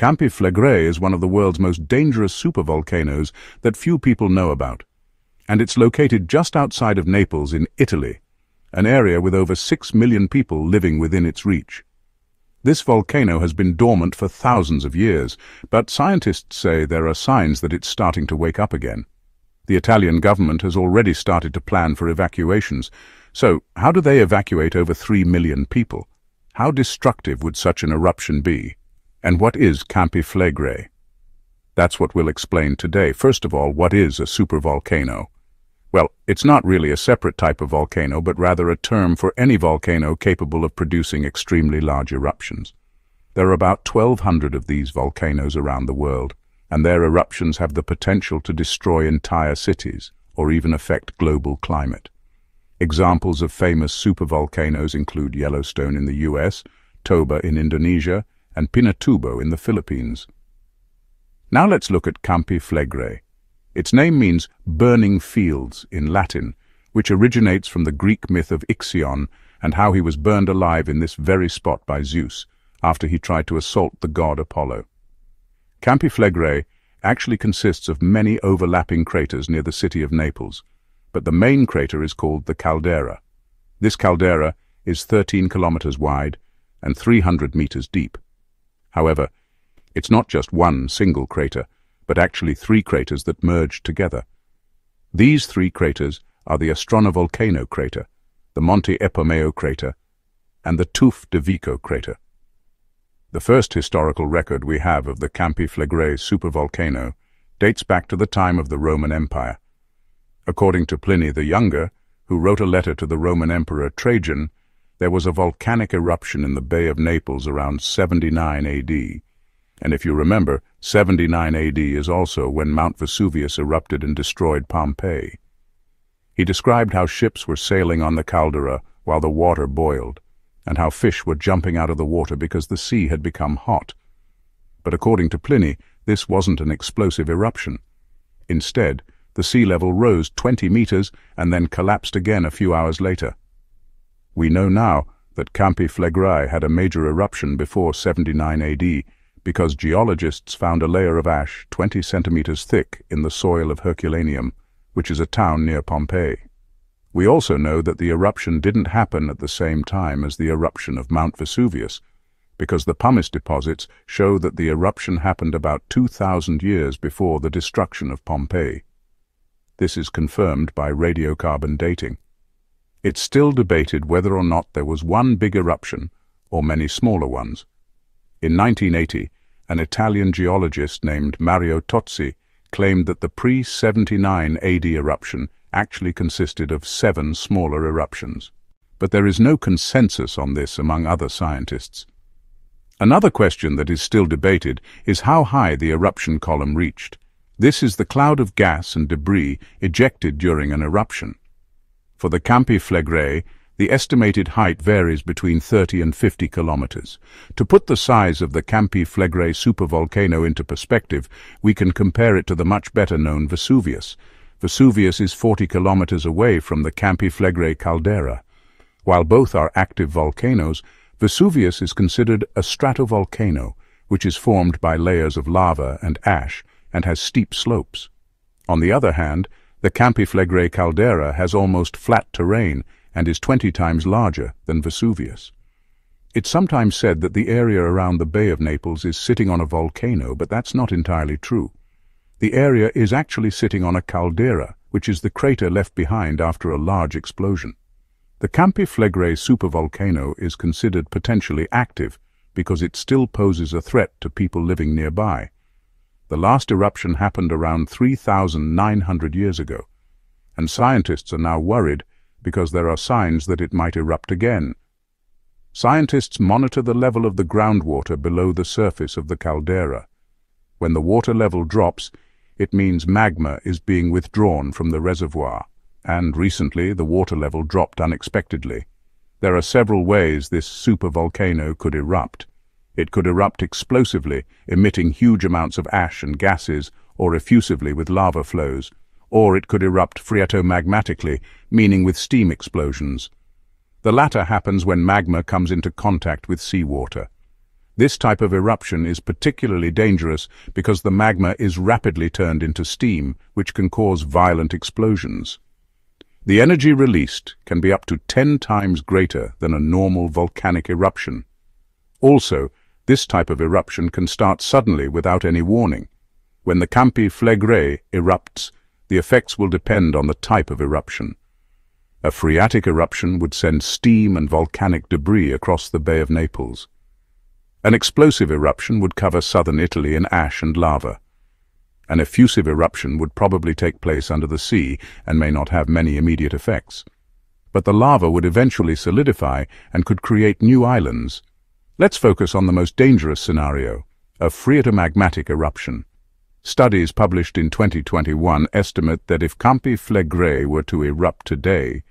Campi Flegrei is one of the world's most dangerous supervolcanoes that few people know about. And it's located just outside of Naples in Italy, an area with over six million people living within its reach. This volcano has been dormant for thousands of years, but scientists say there are signs that it's starting to wake up again. The Italian government has already started to plan for evacuations. So, how do they evacuate over three million people? How destructive would such an eruption be? And what is Campi Flegrei? That's what we'll explain today. First of all, what is a supervolcano? Well, it's not really a separate type of volcano, but rather a term for any volcano capable of producing extremely large eruptions. There are about 1,200 of these volcanoes around the world, and their eruptions have the potential to destroy entire cities or even affect global climate. Examples of famous supervolcanoes include Yellowstone in the US, Toba in Indonesia, and Pinatubo in the Philippines. Now let's look at Campi Flegrei. Its name means burning fields in Latin, which originates from the Greek myth of Ixion and how he was burned alive in this very spot by Zeus after he tried to assault the god Apollo. Campi Flegrei actually consists of many overlapping craters near the city of Naples, but the main crater is called the caldera. This caldera is 13 kilometers wide and 300 meters deep. However, it's not just one single crater, but actually three craters that merged together. These three craters are the Astronovolcano crater, the Monte Epomeo crater, and the Tuf de Vico crater. The first historical record we have of the Campi Flegrei supervolcano dates back to the time of the Roman Empire. According to Pliny the Younger, who wrote a letter to the Roman Emperor Trajan, there was a volcanic eruption in the Bay of Naples around 79 AD. And if you remember, 79 AD is also when Mount Vesuvius erupted and destroyed Pompeii. He described how ships were sailing on the caldera while the water boiled, and how fish were jumping out of the water because the sea had become hot. But according to Pliny, this wasn't an explosive eruption. Instead, the sea level rose 20 meters and then collapsed again a few hours later. We know now that Campi Flegrei had a major eruption before 79 AD because geologists found a layer of ash 20 centimeters thick in the soil of Herculaneum, which is a town near Pompeii. We also know that the eruption didn't happen at the same time as the eruption of Mount Vesuvius, because the pumice deposits show that the eruption happened about 2,000 years before the destruction of Pompeii. This is confirmed by radiocarbon dating. It's still debated whether or not there was one big eruption or many smaller ones. In 1980, an Italian geologist named Mario Tozzi claimed that the pre-79 AD eruption actually consisted of seven smaller eruptions. But there is no consensus on this among other scientists. Another question that is still debated is how high the eruption column reached. This is the cloud of gas and debris ejected during an eruption. For the Campi Flegrei, the estimated height varies between 30 and 50 kilometers. To put the size of the Campi Flegrei supervolcano into perspective, we can compare it to the much better known Vesuvius. Vesuvius is 40 kilometers away from the Campi Flegrei caldera. While both are active volcanoes, Vesuvius is considered a stratovolcano, which is formed by layers of lava and ash and has steep slopes. On the other hand, the Campi Flegrei caldera has almost flat terrain and is 20 times larger than Vesuvius. It's sometimes said that the area around the Bay of Naples is sitting on a volcano, but that's not entirely true. The area is actually sitting on a caldera, which is the crater left behind after a large explosion. The Campi Flegrei supervolcano is considered potentially active because it still poses a threat to people living nearby. The last eruption happened around 3,900 years ago, and scientists are now worried because there are signs that it might erupt again. Scientists monitor the level of the groundwater below the surface of the caldera. When the water level drops, it means magma is being withdrawn from the reservoir, and recently the water level dropped unexpectedly. There are several ways this supervolcano could erupt. It could erupt explosively, emitting huge amounts of ash and gases, or effusively with lava flows, or it could erupt phreatomagmatically, meaning with steam explosions. The latter happens when magma comes into contact with seawater. This type of eruption is particularly dangerous because the magma is rapidly turned into steam, which can cause violent explosions. The energy released can be up to 10 times greater than a normal volcanic eruption. Also, this type of eruption can start suddenly without any warning. When the Campi Flegrei erupts, the effects will depend on the type of eruption. A phreatic eruption would send steam and volcanic debris across the Bay of Naples. An explosive eruption would cover southern Italy in ash and lava. An effusive eruption would probably take place under the sea and may not have many immediate effects. But the lava would eventually solidify and could create new islands. Let's focus on the most dangerous scenario, a phreatomagmatic eruption. Studies published in 2021 estimate that if Campi Flegrei were to erupt today,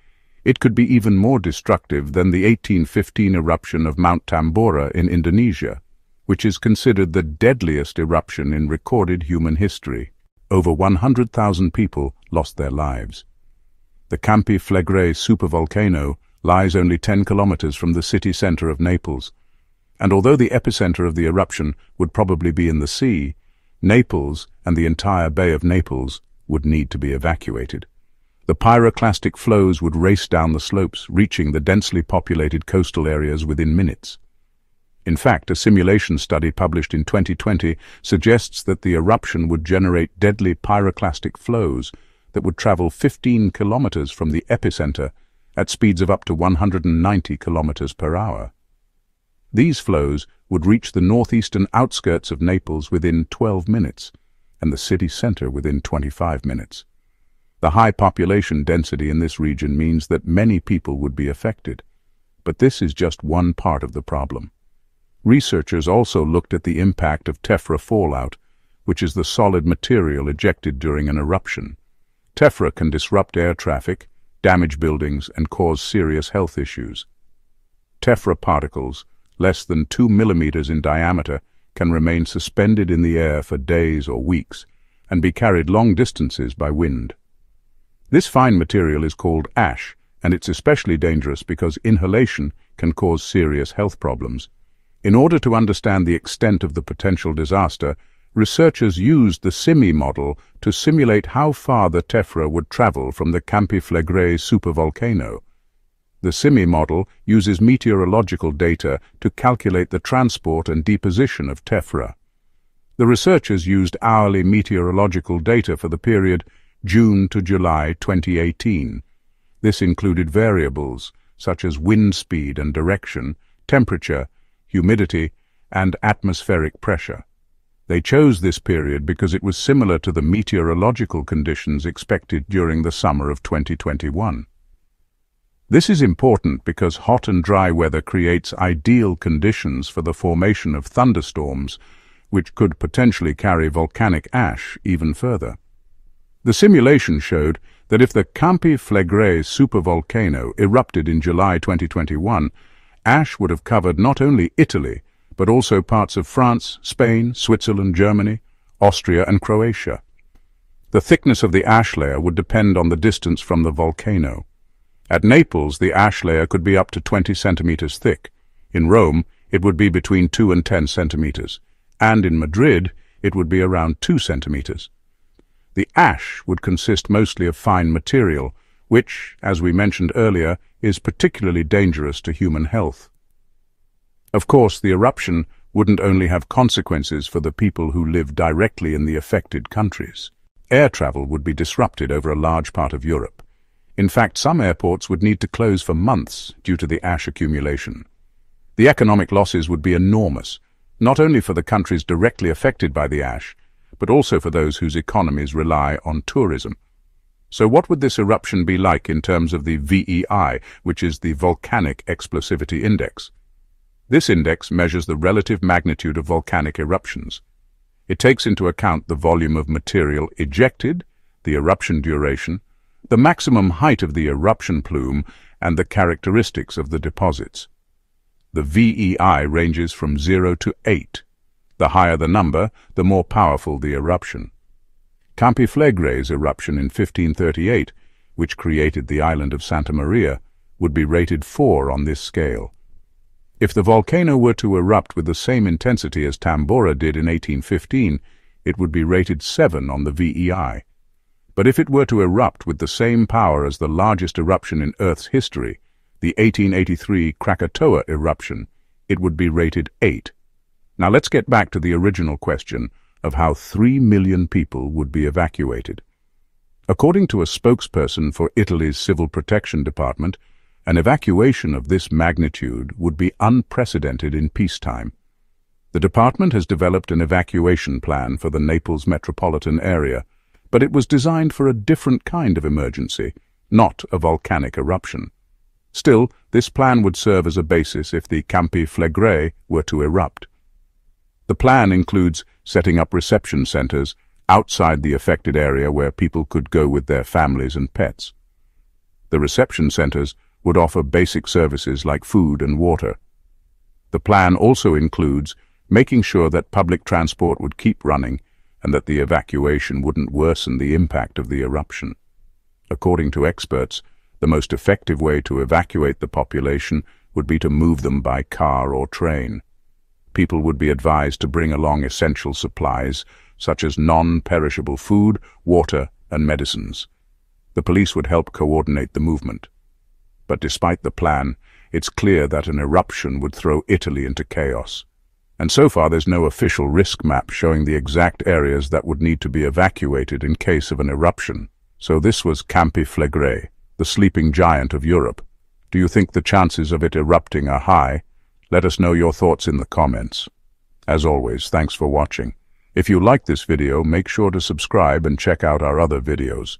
it could be even more destructive than the 1815 eruption of Mount Tambora in Indonesia, which is considered the deadliest eruption in recorded human history. Over 100,000 people lost their lives. The Campi Flegrei supervolcano lies only 10 kilometers from the city center of Naples, and although the epicenter of the eruption would probably be in the sea, Naples and the entire Bay of Naples would need to be evacuated. The pyroclastic flows would race down the slopes, reaching the densely populated coastal areas within minutes. In fact, a simulation study published in 2020 suggests that the eruption would generate deadly pyroclastic flows that would travel 15 kilometers from the epicenter at speeds of up to 190 kilometers per hour. These flows would reach the northeastern outskirts of Naples within 12 minutes and the city center within 25 minutes. The high population density in this region means that many people would be affected. But this is just one part of the problem. Researchers also looked at the impact of tephra fallout, which is the solid material ejected during an eruption. Tephra can disrupt air traffic, damage buildings, and cause serious health issues. Tephra particles, less than 2 millimeters in diameter, can remain suspended in the air for days or weeks and be carried long distances by wind. This fine material is called ash, and it's especially dangerous because inhalation can cause serious health problems. In order to understand the extent of the potential disaster, researchers used the CIMI model to simulate how far the tephra would travel from the Campi Flegrei supervolcano. The CIMI model uses meteorological data to calculate the transport and deposition of tephra. The researchers used hourly meteorological data for the period June to July 2018. This included variables such as wind speed and direction, temperature, humidity, and atmospheric pressure. They chose this period because it was similar to the meteorological conditions expected during the summer of 2021. This is important because hot and dry weather creates ideal conditions for the formation of thunderstorms, which could potentially carry volcanic ash even further. The simulation showed that if the Campi Flegrei supervolcano erupted in July 2021, ash would have covered not only Italy, but also parts of France, Spain, Switzerland, Germany, Austria and Croatia. The thickness of the ash layer would depend on the distance from the volcano. At Naples, the ash layer could be up to 20 centimeters thick. In Rome, it would be between 2 and 10 centimeters. And in Madrid, it would be around 2 centimeters. The ash would consist mostly of fine material, which, as we mentioned earlier, is particularly dangerous to human health. Of course, the eruption wouldn't only have consequences for the people who live directly in the affected countries. Air travel would be disrupted over a large part of Europe. In fact, some airports would need to close for months due to the ash accumulation. The economic losses would be enormous, not only for the countries directly affected by the ash, but also for those whose economies rely on tourism. So what would this eruption be like in terms of the VEI, which is the Volcanic Explosivity Index? This index measures the relative magnitude of volcanic eruptions. It takes into account the volume of material ejected, the eruption duration, the maximum height of the eruption plume, and the characteristics of the deposits. The VEI ranges from 0 to 8, the higher the number, the more powerful the eruption. Campi Flegrei's eruption in 1538, which created the island of Santa Maria, would be rated 4 on this scale. If the volcano were to erupt with the same intensity as Tambora did in 1815, it would be rated 7 on the VEI. But if it were to erupt with the same power as the largest eruption in Earth's history, the 1883 Krakatoa eruption, it would be rated 8. Now let's get back to the original question of how 3 million people would be evacuated. According to a spokesperson for Italy's Civil Protection Department, an evacuation of this magnitude would be unprecedented in peacetime. The department has developed an evacuation plan for the Naples metropolitan area, but it was designed for a different kind of emergency, not a volcanic eruption. Still, this plan would serve as a basis if the Campi Flegrei were to erupt. The plan includes setting up reception centers outside the affected area where people could go with their families and pets. The reception centers would offer basic services like food and water. The plan also includes making sure that public transport would keep running and that the evacuation wouldn't worsen the impact of the eruption. According to experts, the most effective way to evacuate the population would be to move them by car or train. People would be advised to bring along essential supplies, such as non-perishable food, water, and medicines. The police would help coordinate the movement. But despite the plan, it's clear that an eruption would throw Italy into chaos. And so far there's no official risk map showing the exact areas that would need to be evacuated in case of an eruption. So this was Campi Flegrei, the sleeping giant of Europe. Do you think the chances of it erupting are high? Let us know your thoughts in the comments. As always, thanks for watching. If you like this video, make sure to subscribe and check out our other videos.